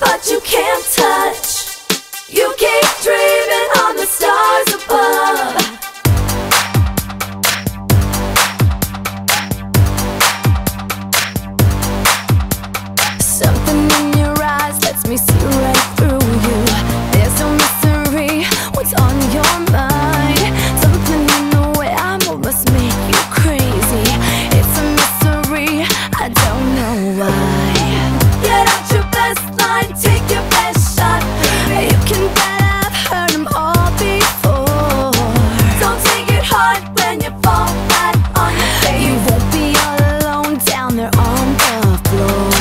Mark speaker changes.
Speaker 1: but you can't touch. hard when you fall flat on your face. You won't be all alone down there on the floor.